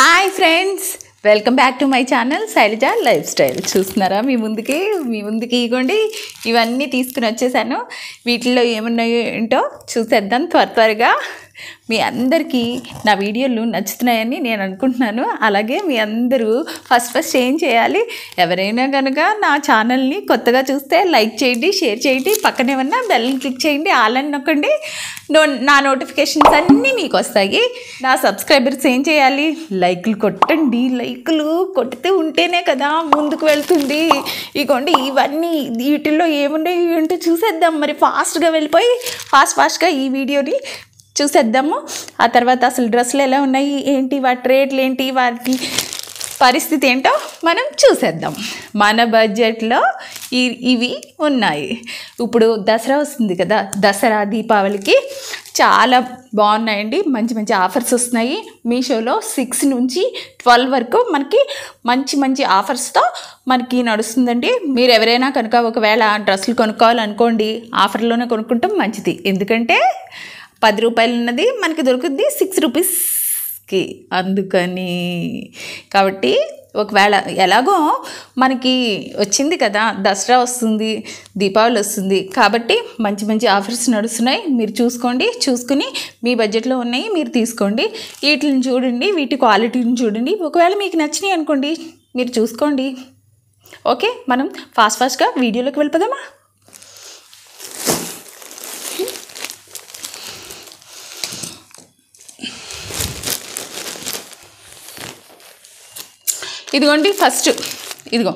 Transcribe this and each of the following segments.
Hi friends welcome back to my channel Shailaja lifestyle చూస్తున్నారా? మీ ముందుకి మీ ముందుకి ఇగోండి. ఇవన్నీ తీసుకుని వచ్చేసాను. వీటిల్లో ఏమున్నాయో ఏంటో చూసేద్దాం త్వర త్వరగా. మీ అందరికీ నా వీడియోలు నచ్చుతున్నాయని నేను అనుకుంటున్నాను. అలాగే మీ అందరూ ఫస్ట్ ఫస్ట్ ఏం చేయాలి? ఎవరైనా కనుక నా ఛానల్ని కొత్తగా చూస్తే లైక్ చేయండి షేర్ చేయండి పక్కనే ఉన్న బెల్ని క్లిక్ చేయండి ఆలని అని నొక్కండి. నో నా నోటిఫికేషన్స్ అన్నీ మీకు వస్తాయి. నా సబ్స్క్రైబర్స్ ఏం చేయాలి? లైక్లు కొట్టండి. లైక్లు కొట్టితే ఉంటేనే కదా ముందుకు వెళ్తుంది. ఇగోండి ఇవన్నీ వీటిల్లో ఏమున్నాయి ఏంటో చూసేద్దాం. మరి ఫాస్ట్గా వెళ్ళిపోయి ఫాస్ట్ ఫాస్ట్గా ఈ వీడియోని చూసేద్దాము. ఆ తర్వాత అసలు డ్రెస్సులు ఎలా ఉన్నాయి ఏంటి వాటి రేట్లు ఏంటి వాటి పరిస్థితి ఏంటో మనం చూసేద్దాం. మన బడ్జెట్లో ఈ ఇవి ఉన్నాయి. ఇప్పుడు దసరా వస్తుంది కదా దసరా దీపావళికి చాలా బాగున్నాయండి. మంచి మంచి ఆఫర్స్ వస్తున్నాయి. మీషోలో సిక్స్ నుంచి ట్వెల్వ్ వరకు మనకి మంచి మంచి ఆఫర్స్తో మనకి నడుస్తుందండి. మీరు ఎవరైనా కనుక ఒకవేళ డ్రెస్సులు కొనుక్కోవాలనుకోండి ఆఫర్లోనే కొనుక్కుంటాం మంచిది. ఎందుకంటే పది రూపాయలు ఉన్నది మనకి దొరుకుద్ది సిక్స్ రూపీస్కి అందుకని కాబట్టి ఒకవేళ ఎలాగో మనకి వచ్చింది కదా దసరా వస్తుంది దీపావళి వస్తుంది కాబట్టి మంచి మంచి ఆఫర్స్ నడుస్తున్నాయి. మీరు చూసుకోండి చూసుకుని మీ బడ్జెట్లో ఉన్నాయి మీరు తీసుకోండి. వీటిని చూడండి వీటి క్వాలిటీని చూడండి. ఒకవేళ మీకు నచ్చినాయి అనుకోండి మీరు చూసుకోండి. ఓకే మనం ఫాస్ట్ ఫాస్ట్గా వీడియోలోకి వెళ్ళిపోదామా? ఇదిగోండి ఫస్ట్ ఇదిగో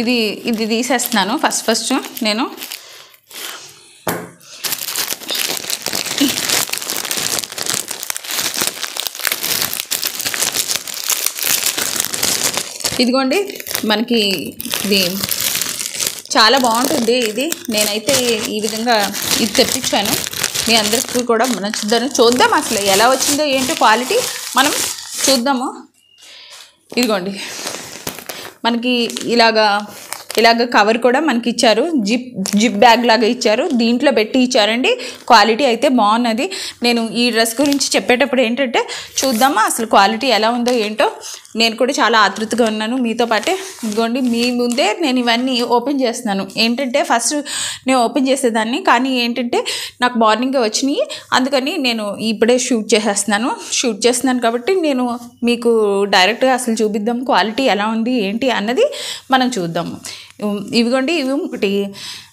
ఇది ఇది తీసేస్తున్నాను. ఫస్ట్ ఫస్ట్ నేను. ఇదిగోండి మనకి ఇది చాలా బాగుంటుంది ఇది. నేనైతే ఈ విధంగా ఇది తెప్పించాను. మీ అందరికీ కూడా నచ్చుద్దాను చూద్దాం అసలు ఎలా వచ్చిందో ఏంటో క్వాలిటీ మనం చూద్దాము. ఇదిగోండి. మనకి ఇలాగా ఇలాగ కవర్ కూడా మనకి ఇచ్చారు జిప్ జిప్ బ్యాగ్ లాగా ఇచ్చారు. దీంట్లో పెట్టి ఇచ్చారండి. క్వాలిటీ అయితే బాగున్నది. నేను ఈ డ్రెస్ గురించి చెప్పేటప్పుడు ఏంటంటే చూద్దామా అసలు క్వాలిటీ ఎలా ఉందో ఏంటో. నేను కూడా చాలా ఆతృతగా ఉన్నాను. మీతో పాటే ఇదిగోండి మీ ముందే నేను ఇవన్నీ ఓపెన్ చేస్తున్నాను. ఏంటంటే ఫస్ట్ నేను ఓపెన్ చేసేదాన్ని కానీ ఏంటంటే నాకు మార్నింగే వచ్చినాయి. అందుకని నేను ఇప్పుడే షూట్ చేసేస్తున్నాను. షూట్ చేస్తున్నాను కాబట్టి నేను మీకు డైరెక్ట్గా అసలు చూపిద్దాం క్వాలిటీ ఎలా ఉంది ఏంటి అన్నది మనం చూద్దాము. ఇవిగోండి ఇవి ఒకటి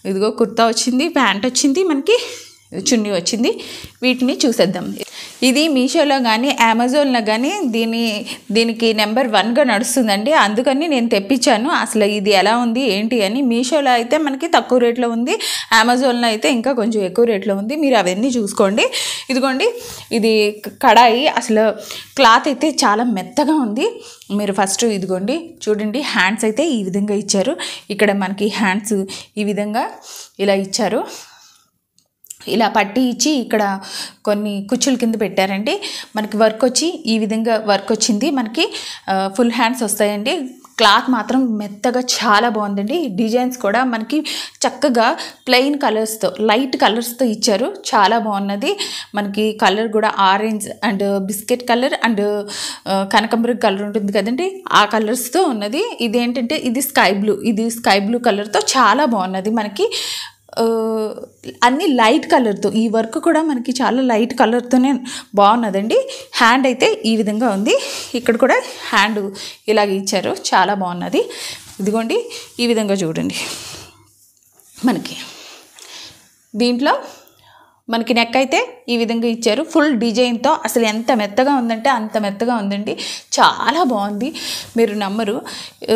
ఇదిగో కుర్తా వచ్చింది ప్యాంట్ వచ్చింది మనకి. చున్నీ వచ్చింది. వీటిని చూసేద్దాం. ఇది మీషోలో కానీ అమెజాన్లో కానీ దీని దీనికి నెంబర్ వన్గా నడుస్తుందండి. అందుకని నేను తెప్పించాను. అసలు ఇది ఎలా ఉంది ఏంటి అని. మీషోలో అయితే మనకి తక్కువ రేట్లో ఉంది. అమెజాన్లో అయితే ఇంకా కొంచెం ఎక్కువ రేట్లో ఉంది. మీరు అవన్నీ చూసుకోండి. ఇదిగోండి ఇది కడాయి. అసలు క్లాత్ అయితే చాలా మెత్తగా ఉంది. మీరు ఫస్ట్ ఇదిగోండి చూడండి హ్యాండ్స్ అయితే ఈ విధంగా ఇచ్చారు. ఇక్కడ మనకి హ్యాండ్స్ ఈ విధంగా ఇలా ఇచ్చారు. ఇలా పట్టి ఇచ్చి ఇక్కడ కొన్ని కుచ్చుల కింద పెట్టారండి మనకి వర్క్ వచ్చి ఈ విధంగా వర్క్ వచ్చింది. మనకి ఫుల్ హ్యాండ్స్ వస్తాయండి. క్లాత్ మాత్రం మెత్తగా చాలా బాగుందండి. డిజైన్స్ కూడా మనకి చక్కగా ప్లెయిన్ కలర్స్తో లైట్ కలర్స్తో ఇచ్చారు. చాలా బాగున్నది. మనకి కలర్ కూడా orange and biscuit colour and కనకంబరం colour ఉంటుంది కదండి. ఆ కలర్స్తో ఉన్నది. ఇదేంటంటే ఇది స్కై బ్లూ ఇది స్కై బ్లూ కలర్తో చాలా బాగున్నది. మనకి అన్ని లైట్ కలర్తో ఈ వర్క్ కూడా మనకి చాలా లైట్ కలర్తోనే బాగున్నదండి. హ్యాండ్ అయితే ఈ విధంగా ఉంది. ఇక్కడ కూడా హ్యాండ్ ఇలాగ ఇచ్చారు. చాలా బాగున్నది. ఇదిగోండి ఈ విధంగా చూడండి. మనకి దీంట్లో మనకి నెక్ అయితే ఈ విధంగా ఇచ్చారు. ఫుల్ డిజైన్తో అసలు ఎంత మెత్తగా ఉందంటే అంత మెత్తగా ఉందండి. చాలా బాగుంది. మీరు నమ్మరు.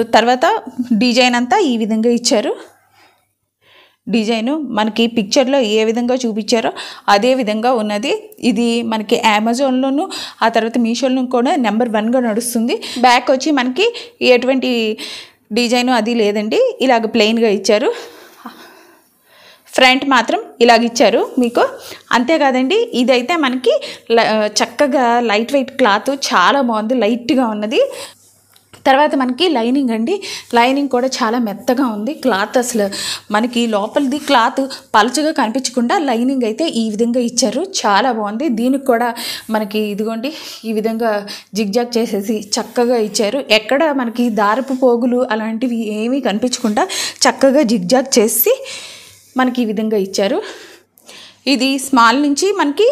తర్వాత డిజైన్ అంతా ఈ విధంగా ఇచ్చారు. డిజైను మనకి పిక్చర్లో ఏ విధంగా చూపించారో అదే విధంగా ఉన్నది. ఇది మనకి అమెజాన్లోను ఆ తర్వాత మీషోలో కూడా నెంబర్ వన్గా నడుస్తుంది. బ్యాక్ వచ్చి మనకి ఎటువంటి డిజైను అది లేదండి. ఇలాగ ప్లెయిన్గా ఇచ్చారు. ఫ్రంట్ మాత్రం ఇలాగ ఇచ్చారు మీకు. అంతేకాదండి ఇదైతే మనకి చక్కగా లైట్ వెయిట్ క్లాత్ చాలా బాగుంది లైట్గా ఉన్నది. తర్వాత మనకి లైనింగ్ అండి. లైనింగ్ కూడా చాలా మెత్తగా ఉంది. క్లాత్ అసలు మనకి లోపలిది క్లాత్ పలుచగా కనిపించకుండా లైనింగ్ అయితే ఈ విధంగా ఇచ్చారు. చాలా బాగుంది. దీనికి కూడా మనకి ఇదిగోండి ఈ విధంగా జిగ్జాగ్ చేసేసి చక్కగా ఇచ్చారు. ఎక్కడ మనకి దారపు పోగులు అలాంటివి ఏమీ కనిపించకుండా చక్కగా జిగ్జాగ్ చేసి మనకి ఈ విధంగా ఇచ్చారు. ఇది స్మాల్ నుంచి మనకి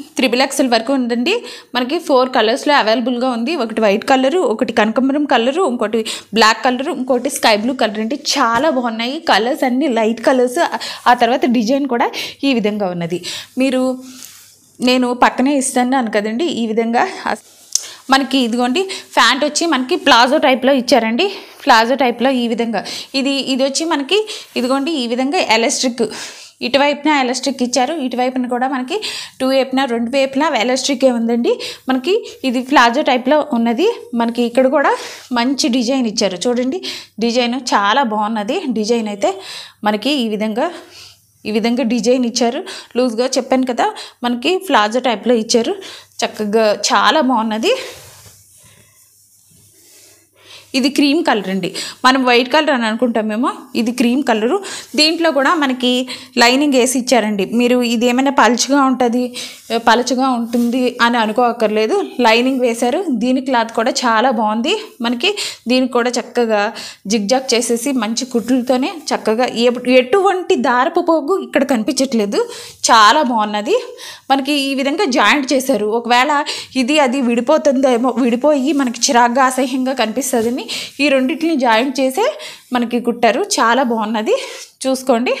త్రిబుల్ ఎక్స్ఎల్ వరకు ఉందండి. మనకి ఫోర్ కలర్స్లో అవైలబుల్గా ఉంది. ఒకటి వైట్ కలరు ఒకటి కనకంబరం కలరు ఇంకోటి బ్లాక్ కలరు ఇంకోటి స్కై బ్లూ కలర్ అండి. చాలా బాగున్నాయి. కలర్స్ అన్నీ లైట్ కలర్స్. ఆ తర్వాత డిజైన్ కూడా ఈ విధంగా ఉన్నది. మీరు నేను పక్కనే ఇస్తాను కదండి ఈ విధంగా. మనకి ఇదిగోండి ఫ్యాంట్ వచ్చి మనకి ప్లాజో టైప్లో ఇచ్చారండి. ప్లాజో టైప్లో ఈ విధంగా. ఇది ఇది వచ్చి మనకి ఇదిగోండి ఈ విధంగా ఎలస్ట్రిక్ ఇటువైపున ఎలస్ట్రిక్ ఇచ్చారు. ఇటువైపున కూడా మనకి టూ వైపున రెండు వైపున ఎలస్ట్రిక్ ఉందండి. మనకి ఇది ప్లాజో టైప్లో ఉన్నది. మనకి ఇక్కడ కూడా మంచి డిజైన్ ఇచ్చారు. చూడండి డిజైన్ చాలా బాగున్నది. డిజైన్ అయితే మనకి ఈ విధంగా ఈ విధంగా డిజైన్ ఇచ్చారు. లూజ్గా చెప్పాను కదా మనకి ప్లాజో టైప్లో ఇచ్చారు. చక్కగా చాలా బాగున్నది. ఇది క్రీమ్ కలర్ అండి. మనం వైట్ కలర్ అని అనుకుంటామేమో ఇది క్రీమ్ కలరు. దీంట్లో కూడా మనకి లైనింగ్ వేసి ఇచ్చారండి. మీరు ఇది ఏమైనా పలుచగా ఉంటుంది పలుచగా ఉంటుంది అని అనుకోకర్లేదు. లైనింగ్ వేశారు. దీని క్లాత్ కూడా చాలా బాగుంది. మనకి దీనికి కూడా చక్కగా జిగ్జాగ్ చేసేసి మంచి కుట్లతోనే చక్కగా ఎటువంటి దారపు పోగు ఇక్కడ కనిపించట్లేదు. చాలా బాగున్నది. మనకి ఈ విధంగా జాయింట్ చేశారు. ఒకవేళ ఇది అది విడిపోతుందేమో విడిపోయి మనకి చిరాగ్గా అసహ్యంగా కనిపిస్తుందని ఈ రెండింటిని జాయింట్ చేసే మనకి కుట్టారు. చాలా బాగున్నది. చూసుకోండి.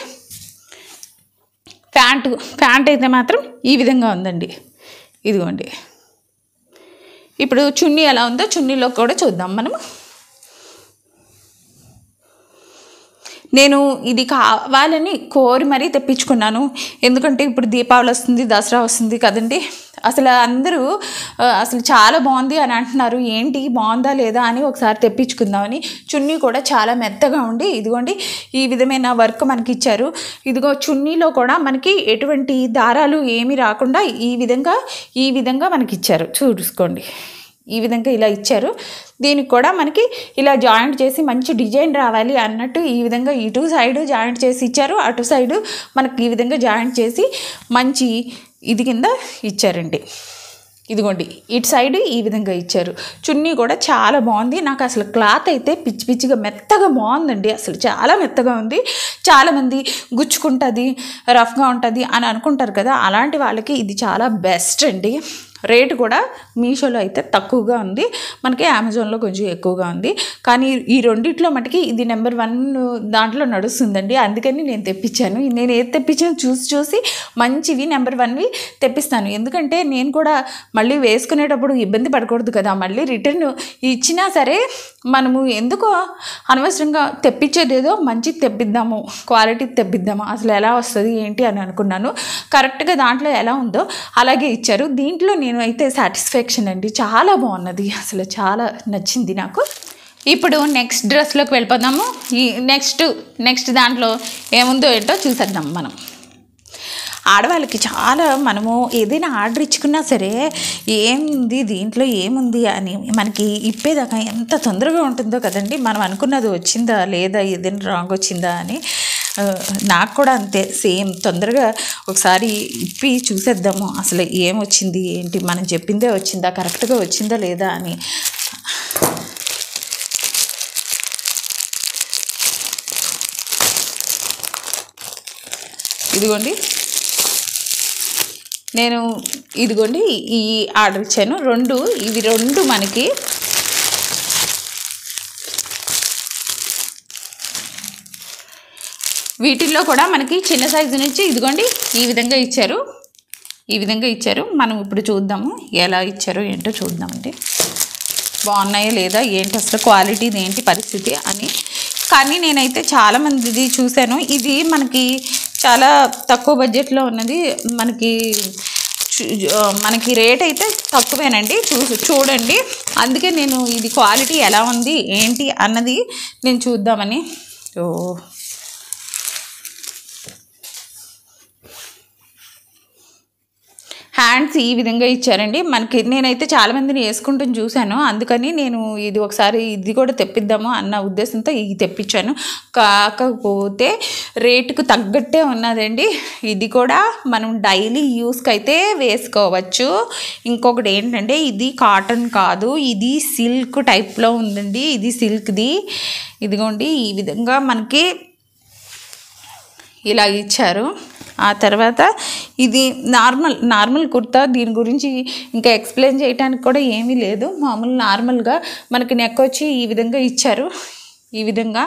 ప్యాంటు ప్యాంట్ అయితే మాత్రం ఈ విధంగా ఉందండి. ఇదిగోండి. ఇప్పుడు చున్నీ ఎలా ఉందో చున్నీలో కూడా చూద్దాం మనం నేను ఇది కావాలని కోరి మరీ తెప్పించుకున్నాను. ఎందుకంటే ఇప్పుడు దీపావళి వస్తుంది దసరా వస్తుంది కదండి. అసలు అందరూ అసలు చాలా బాగుంది అని అంటున్నారు. ఏంటి బాగుందా లేదా అని ఒకసారి తెప్పించుకుందామని. చున్నీ కూడా చాలా మెత్తగా ఉండి ఇదిగోండి ఈ విధమైన వర్క్ మనకి ఇచ్చారు ఇదిగో చున్నీలో కూడా మనకి ఎటువంటి దారాలు ఏమీ రాకుండా ఈ విధంగా ఈ విధంగా మనకి ఇచ్చారు చూసుకోండి ఈ విధంగా ఇలా ఇచ్చారు. దీనికి కూడా మనకి ఇలా జాయింట్ చేసి మంచి డిజైన్ రావాలి అన్నట్టు ఈ విధంగా ఇటు సైడ్ జాయింట్ చేసి ఇచ్చారు. అటు సైడు మనకి ఈ విధంగా జాయింట్ చేసి మంచి ఇది కింద ఇచ్చారండి. ఇదిగోండి ఇటు సైడ్ ఈ విధంగా ఇచ్చారు. చున్నీ కూడా చాలా బాగుంది. నాకు అసలు క్లాత్ అయితే పిచ్చి పిచ్చిగా మెత్తగా బాగుందండి. అసలు చాలా మెత్తగా ఉంది. చాలామంది గుచ్చుకుంటుంది రఫ్గా ఉంటుంది అని అనుకుంటారు కదా అలాంటి వాళ్ళకి ఇది చాలా బెస్ట్ అండి. రేటు కూడా మీషోలో అయితే తక్కువగా ఉంది. మనకి అమెజాన్లో కొంచెం ఎక్కువగా ఉంది. కానీ ఈ రెండిట్లో మటుకి ఇది నెంబర్ వన్ దాంట్లో నడుస్తుందండి. అందుకని నేను తెప్పించాను. నేను ఏది తెప్పించాను చూసి చూసి మంచివి నెంబర్ వన్వి తెప్పిస్తాను. ఎందుకంటే నేను కూడా మళ్ళీ వేసుకునేటప్పుడు ఇబ్బంది పడకూడదు కదా. మళ్ళీ రిటర్న్ ఇచ్చినా సరే మనము ఎందుకో అనవసరంగా తెప్పించేదేదో మంచిది తెప్పిద్దాము. క్వాలిటీ తెప్పిద్దాము. అసలు ఎలా వస్తుంది ఏంటి అని అనుకున్నాను. కరెక్ట్గా దాంట్లో ఎలా ఉందో అలాగే ఇచ్చారు. దీంట్లో నేను అయితే సాటిస్ఫాక్షన్ అండి. చాలా బాగున్నది. అసలు చాలా నచ్చింది నాకు. ఇప్పుడు నెక్స్ట్ డ్రెస్లోకి వెళ్ళిపోదాము. ఈ నెక్స్ట్ నెక్స్ట్ దాంట్లో ఏముందో ఏంటో చూసేద్దాం మనం. ఆడవాళ్ళకి చాలా మనము ఏదైనా ఆర్డర్ ఇచ్చుకున్నా సరే ఏముంది దీంట్లో ఏముంది అని మనకి ఇప్పేదాకా ఎంత తొందరగా ఉంటుందో కదండి. మనం అనుకున్నది వచ్చిందా లేదా ఏదైనా రాంగ్ వచ్చిందా అని నాకు కూడా అంతే సేమ్. తొందరగా ఒకసారి ఇప్పి చూసేద్దాము. అసలు ఏం వచ్చింది ఏంటి మనం చెప్పిందే వచ్చిందా కరెక్ట్గా వచ్చిందా లేదా అని. ఇదిగోండి. నేను ఇదిగోండి ఈ ఆర్డర్ ఇచ్చాను. రెండు ఇవి రెండు మనకి వీటిల్లో కూడా మనకి చిన్న సైజు నుంచి ఇదిగోండి ఈ విధంగా ఇచ్చారు. ఈ విధంగా ఇచ్చారు. మనం ఇప్పుడు చూద్దాము ఎలా ఇచ్చారో ఏంటో చూద్దామండి. బాగున్నాయా లేదా ఏంటి అసలు క్వాలిటీ ఏంటి పరిస్థితి అని. కానీ నేనైతే చాలామందిది చూశాను. ఇది మనకి చాలా తక్కువ బడ్జెట్లో ఉన్నది. మనకి మనకి రేట్ అయితే తక్కువేనండి. చూ చూడండి. అందుకే నేను ఇది క్వాలిటీ ఎలా ఉంది ఏంటి అన్నది నేను చూద్దామని. ఓ హ్యాండ్స్ ఈ విధంగా ఇచ్చారండి. మనకి నేనైతే చాలా మందిని వేసుకుంటూ చూశాను. అందుకని నేను ఇది ఒకసారి ఇది కూడా తెప్పిద్దాము అన్న ఉద్దేశంతో ఇది తెప్పించాను. కాకపోతే రేటుకు తగ్గట్టే ఉన్నదండి. ఇది కూడా మనం డైలీ యూస్కి అయితే వేసుకోవచ్చు. ఇంకొకటి ఏంటంటే ఇది కాటన్ కాదు. ఇది సిల్క్ టైప్లో ఉందండి. ఇది సిల్క్ది. ఇదిగోండి ఈ విధంగా మనకి ఇలా ఇచ్చారు. ఆ తర్వాత ఇది నార్మల్ నార్మల్ కుర్తా దీని గురించి ఇంకా ఎక్స్ప్లెయిన్ చేయడానికి కూడా ఏమీ లేదు. మామూలు నార్మల్గా మనకి నెక్ వచ్చి ఈ విధంగా ఇచ్చారు. ఈ విధంగా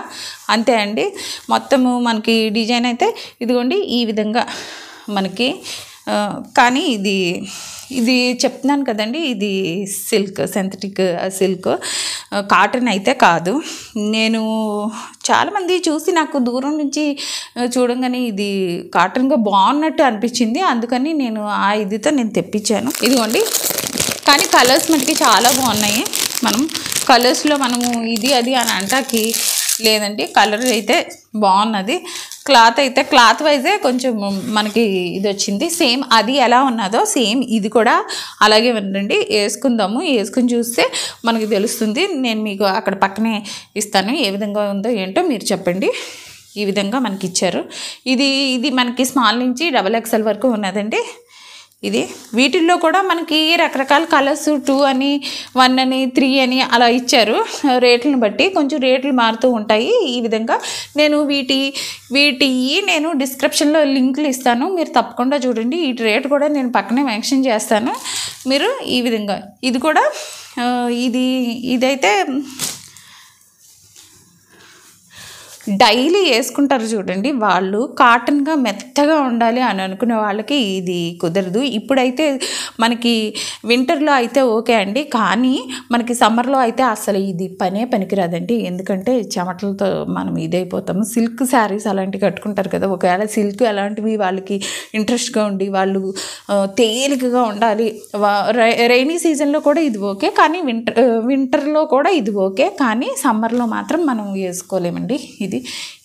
అంతే అండి. మొత్తము మనకి డిజైన్ అయితే ఇదిగోండి ఈ విధంగా మనకి కానీ ఇది ఇది చెప్తున్నాను కదండి ఇది సిల్క్ సింథటిక్ సిల్క్. కాటన్ అయితే కాదు. నేను చాలామంది చూసి నాకు దూరం నుంచి చూడంగానే ఇది కాటన్గా బాగున్నట్టు అనిపించింది. అందుకని నేను ఆ ఇదితో నేను తెప్పించాను. ఇదిగోండి. కానీ కలర్స్ మనకి చాలా బాగున్నాయి. మనం కలర్స్లో మనము ఇది అది అని అంటాకి లేదండి కలర్ అయితే బాగున్నది. క్లాత్ అయితే క్లాత్ వైజే కొంచెం మనకి ఇది వచ్చింది. సేమ్ అది ఎలా ఉన్నదో సేమ్ ఇది కూడా అలాగే ఉండండి. వేసుకుందాము. వేసుకుని చూస్తే మనకి తెలుస్తుంది. నేను మీకు అక్కడ పక్కనే ఇస్తాను. ఏ విధంగా ఉందో ఏంటో మీరు చెప్పండి. ఈ విధంగా మనకి ఇచ్చారు. ఇది ఇది మనకి స్మాల్ నుంచి డబల్ ఎక్స్ఎల్ వరకు ఉన్నదండి. ఇది. వీటిల్లో కూడా మనకి రకరకాల కలర్స్ టూ అని వన్ అని త్రీ అని అలా ఇచ్చారు. రేట్లను బట్టి కొంచెం రేట్లు మారుతూ ఉంటాయి. ఈ విధంగా నేను వీటి వీటి నేను డిస్క్రిప్షన్లో లింకులు ఇస్తాను. మీరు తప్పకుండా చూడండి. ఈ రేట్ కూడా నేను పక్కనే మెన్షన్ చేస్తాను. మీరు ఈ విధంగా ఇది కూడా ఇది ఇదైతే డైలీ వేసుకుంటారు చూడండి. వాళ్ళు కాటన్గా మెత్తగా ఉండాలి అని అనుకునే వాళ్ళకి ఇది కుదరదు. ఇప్పుడైతే మనకి వింటర్లో అయితే ఓకే అండి. కానీ మనకి సమ్మర్లో అయితే అసలు ఇది పనే పనికిరాదండి. ఎందుకంటే చెమటలతో మనం ఇదైపోతాము. సిల్క్ శారీస్ అలాంటివి కట్టుకుంటారు కదా. ఒకవేళ సిల్క్ అలాంటివి వాళ్ళకి ఇంట్రెస్ట్గా ఉండి వాళ్ళు తేలికగా ఉండాలి. రైనీ సీజన్లో కూడా ఇది ఓకే. కానీ వింటర్ వింటర్లో కూడా ఇది ఓకే. కానీ సమ్మర్లో మాత్రం మనం వేసుకోలేమండి. ఇది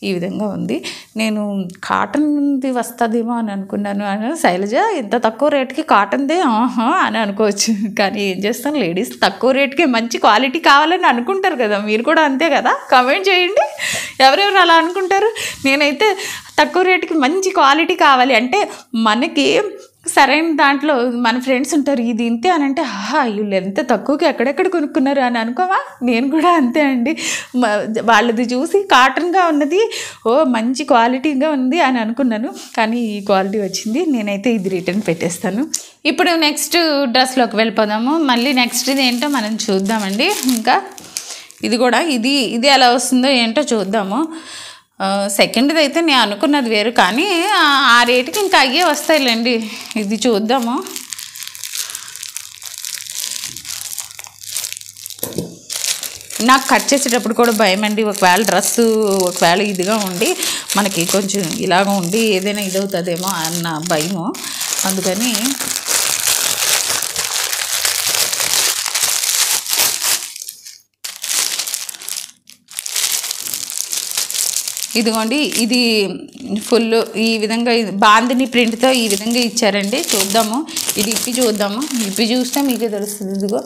ఈ విధంగా ఉంది. నేను కాటన్ది వస్తుందేమో అని అనుకున్నాను. అని శైలజ ఇంత తక్కువ రేట్కి కాటన్దే ఆహా అని అనుకోవచ్చు. కానీ ఏం చేస్తాను లేడీస్ తక్కువ రేట్కి మంచి క్వాలిటీ కావాలని అనుకుంటారు కదా. మీరు కూడా అంతే కదా? కమెంట్ చేయండి. ఎవరెవరు అలా అనుకుంటారు? నేనైతే తక్కువ రేటుకి మంచి క్వాలిటీ కావాలి అంటే మనకి సరైన దాంట్లో మన ఫ్రెండ్స్ ఉంటారు ఇది ఇంతే అని అంటే ఆహా వీళ్ళు ఎంత తక్కువకి ఎక్కడెక్కడ కొనుక్కున్నారు అని అనుకోవా? నేను కూడా అంతే అండి. మ- వాళ్ళది చూసి కాటన్గా ఉన్నది ఓ మంచి క్వాలిటీగా ఉంది అని అనుకున్నాను. కానీ ఈ క్వాలిటీ వచ్చింది నేనైతే ఇది రిటర్న్ పెట్టేస్తాను. ఇప్పుడు నెక్స్ట్ డ్రెస్లోకి వెళ్ళిపోదాము. మళ్ళీ నెక్స్ట్ ఏంటో మనం చూద్దామండి. ఇంకా ఇది కూడా ఇది ఇది ఎలా వస్తుందో ఏంటో చూద్దాము. సెకండ్ది అయితే నేను అనుకున్నది వేరు కానీ ఆ- రేటుకి ఇంకా అయ్యే వస్తాయిలేండి. ఇది చూద్దాము. నాకు కట్ చేసేటప్పుడు కూడా భయం అండి ఒకవేళ డ్రెస్ ఒకవేళ ఇదిగా ఉండి మనకి కొంచెం ఇలాగ ఉండి ఏదైనా ఇదవుతుందేమో అన్న భయము. అందుకని ఇదిగోండి ఇది ఫుల్ ఈ విధంగా బాందిని ప్రింట్తో ఈ విధంగా ఇచ్చారండి. చూద్దాము. ఇది ఇప్పి చూద్దాము. ఇప్పి చూస్తే మీకే తెలుస్తుంది. ఇదిగో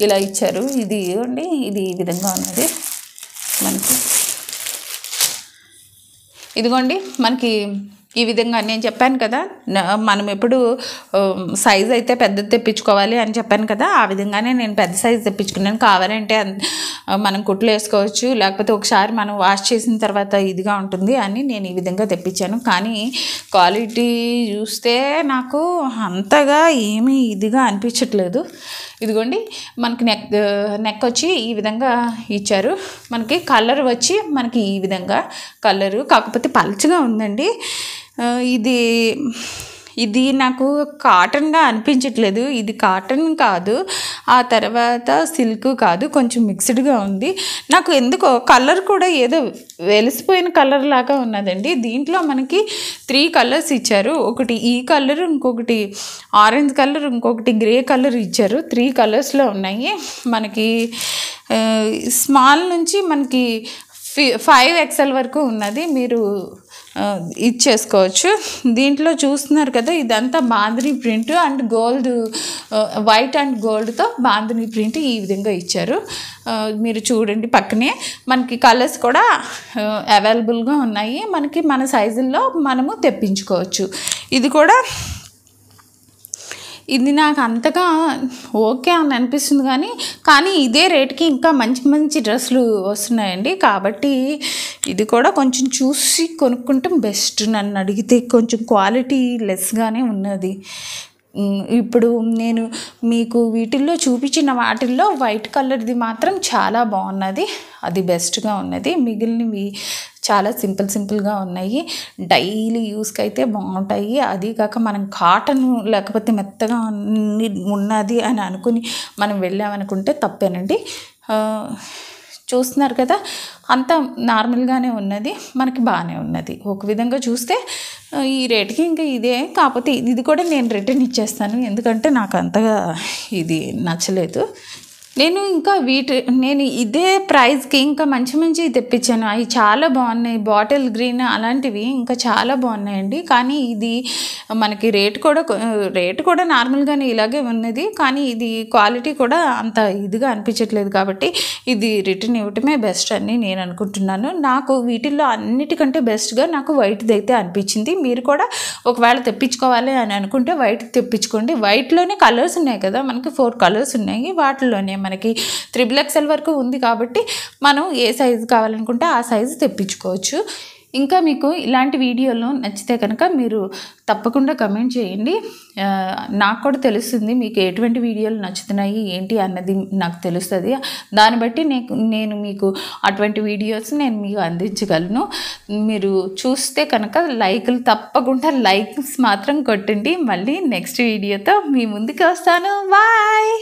ఇలా ఇచ్చారు. ఇది ఇదిగోండి ఇది ఈ విధంగా ఉన్నది. మనకి ఇదిగోండి మనకి ఈ విధంగా నేను చెప్పాను కదా మనం ఎప్పుడు సైజ్ అయితే పెద్దది తెప్పించుకోవాలి అని చెప్పాను కదా ఆ విధంగానే నేను పెద్ద సైజ్ తెప్పించుకున్నాను. కావాలంటే మనం కుట్లు వేసుకోవచ్చు లేకపోతే ఒకసారి మనం వాష్ చేసిన తర్వాత ఇదిగా ఉంటుంది అని నేను ఈ విధంగా తెప్పించాను. కానీ క్వాలిటీ చూస్తే నాకు అంతగా ఏమీ ఇదిగా అనిపించట్లేదు. ఇదిగోండి మనకి నెక్ నెక్ వచ్చి ఈ విధంగా ఇచ్చారు. మనకి కలర్ వచ్చి మనకి ఈ విధంగా కలరు కాకపోతే పల్చగా ఉందండి. ఇది ఇది నాకు కాటన్గా అనిపించట్లేదు. ఇది కాటన్ కాదు. ఆ తర్వాత సిల్క్ కాదు. కొంచెం మిక్స్డ్గా ఉంది. నాకు ఎందుకో కలర్ కూడా ఏదో వెలిసిపోయిన కలర్ లాగా ఉన్నదండి. దీంట్లో మనకి త్రీ కలర్స్ ఇచ్చారు. ఒకటి ఈ కలర్ ఇంకొకటి ఆరెంజ్ కలర్ ఇంకొకటి గ్రే కలర్ ఇచ్చారు. త్రీ కలర్స్లో ఉన్నాయి. మనకి స్మాల్ నుంచి మనకి ఫి ఫైవ్ ఎక్స్ఎల్ వరకు ఉన్నది. మీరు ఇచ్చేసుకోవచ్చు దీంట్లో చూస్తున్నారు కదా ఇదంతా bandhani print and gold white and గోల్డ్తో bandhani print ఈ విధంగా ఇచ్చారు. మీరు చూడండి పక్కనే. మనకి కలర్స్ కూడా అవైలబుల్గా ఉన్నాయి. మనకి మన సైజుల్లో మనము తెప్పించుకోవచ్చు. ఇది కూడా ఇది నాకు అంతగా ఓకే అని అనిపిస్తుంది కానీ కానీ ఇదే రేట్కి ఇంకా మంచి మంచి డ్రెస్సులు వస్తున్నాయండి. కాబట్టి ఇది కూడా కొంచెం చూసి కొనుక్కుంటే బెస్ట్ నన్ను అడిగితే. కొంచెం క్వాలిటీ లెస్గానే ఉన్నది. ఇప్పుడు నేను మీకు వీటిల్లో చూపించిన వాటిల్లో వైట్ కలర్ది మాత్రం చాలా బాగున్నది. అది బెస్ట్గా ఉన్నది. మిగిలినవి చాలా సింపుల్ సింపుల్గా ఉన్నాయి. డైలీ యూస్కి అయితే బాగుంటాయి. అది కాక మనం కాటన్ లేకపోతే మెత్తగా ఉన్నది అని అనుకుని మనం వెళ్ళామనుకుంటే తప్పేనండి. చూస్తున్నారు కదా అంత నార్మల్గానే ఉన్నది మనకి బాగానే ఉన్నది. ఒక విధంగా చూస్తే ఈ రేట్కి ఇంకా ఇదే. కాకపోతే ఇది కూడా నేను రిటర్న్ ఇచ్చేస్తాను. ఎందుకంటే నాకు అంతగా ఇది నచ్చలేదు. నేను ఇంకా వీటి నేను ఇదే ప్రైస్కి ఇంకా మంచి మంచివి తెప్పించాను. అవి చాలా బాగున్నాయి. బాటిల్ గ్రీన్ అలాంటివి ఇంకా చాలా బాగున్నాయండి. కానీ ఇది మనకి రేట్ కూడా రేట్ కూడా నార్మల్గానే ఇలాగే ఉన్నది. కానీ ఇది క్వాలిటీ కూడా అంత ఇదిగా అనిపించట్లేదు కాబట్టి ఇది రిటర్న్ ఇవ్వటమే బెస్ట్ అని నేను అనుకుంటున్నాను. నాకు వీటిల్లో అన్నిటికంటే బెస్ట్గా నాకు వైట్ది అయితే అనిపించింది. మీరు కూడా ఒకవేళ తెప్పించుకోవాలి అని అనుకుంటే వైట్ తెప్పించుకోండి. వైట్లోనే కలర్స్ ఉన్నాయి కదా. మనకి ఫోర్ కలర్స్ ఉన్నాయి. వాటిలోనే మనకి త్రిబుల్ ఎక్స్ఎల్ వరకు ఉంది కాబట్టి మనం ఏ సైజు కావాలనుకుంటే ఆ సైజు తెప్పించుకోవచ్చు. ఇంకా మీకు ఇలాంటి వీడియోలు నచ్చితే కనుక మీరు తప్పకుండా కమెంట్ చేయండి. నాకు కూడా తెలుస్తుంది మీకు ఎటువంటి వీడియోలు నచ్చుతున్నాయి ఏంటి అన్నది నాకు తెలుస్తుంది. దాన్ని బట్టి నేను నేను మీకు అటువంటి వీడియోస్ నేను మీకు అందించగలను. మీరు చూస్తే కనుక లైక్లు తప్పకుండా లైక్స్ మాత్రం కొట్టండి. మళ్ళీ నెక్స్ట్ వీడియోతో మీ ముందుకు వస్తాను. బాయ్